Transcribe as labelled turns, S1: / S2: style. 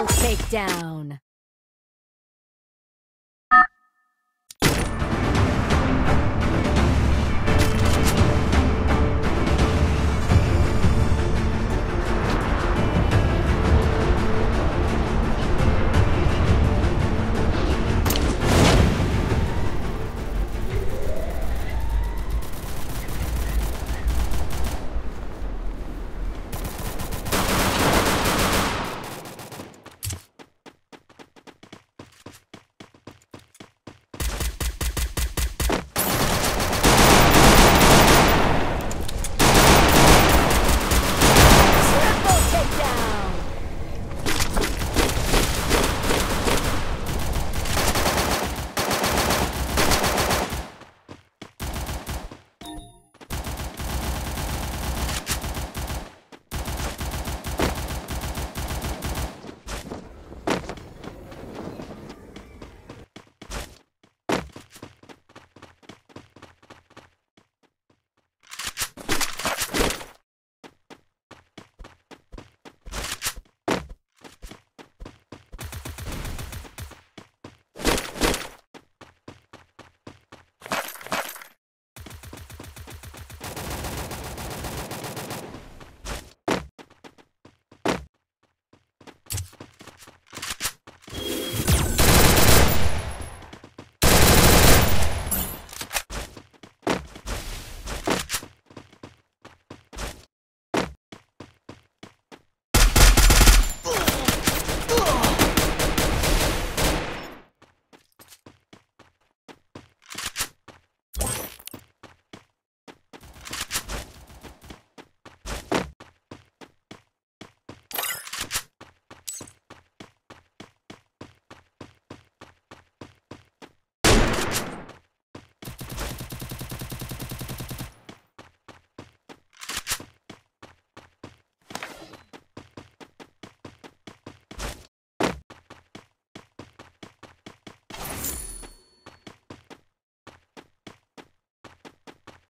S1: Double takedown.